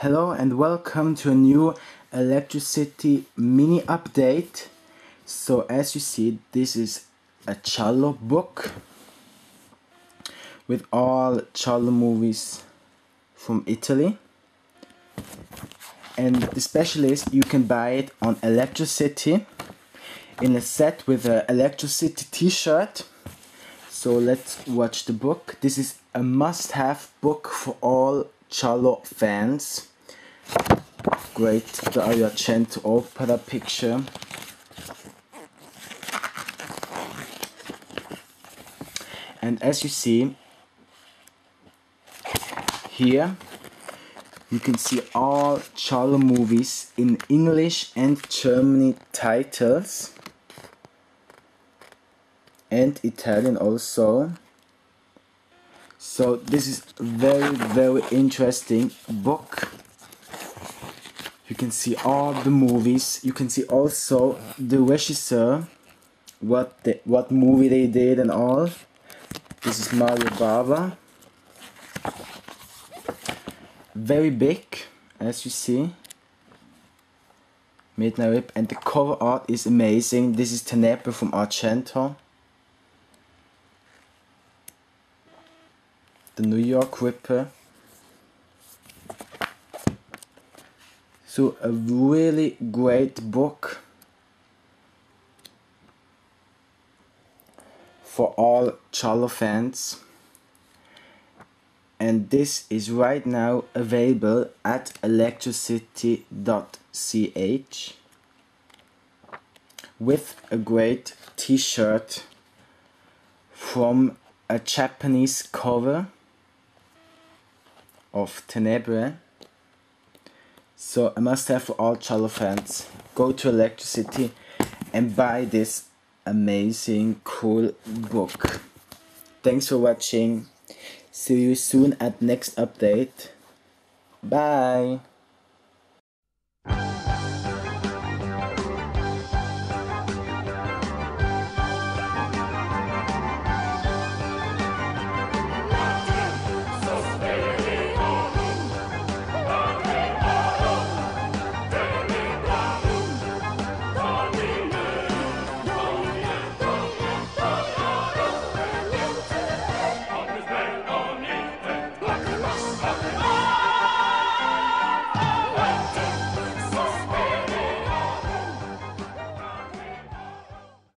Hello and welcome to a new Elektrocity mini update. So as you see this is a Giallo book with all Giallo movies from Italy. And the special is you can buy it on Elektrocity in a set with a Elektrocity t-shirt. So let's watch the book. This is a must-have book for all Giallo fans. Great Dario Argento opera picture. And as you see here, you can see all Giallo movies in English and German titles and Italian also. So this is very very interesting book. You can see all the movies. You can see also the regisseur, what the, what movie they did and all. This is Mario Bava. Very big, as you see. Midnight Rip and the cover art is amazing. This is Tenebre from Argento. The New York Ripper. So a really great book for all Giallo fans and this is right now available at elektrocity.ch with a great t-shirt from a Japanese cover of Tenebre. So a must have for all Giallo fans. Go to Elektrocity and buy this amazing cool book. Thanks for watching. See you soon at next update. Bye.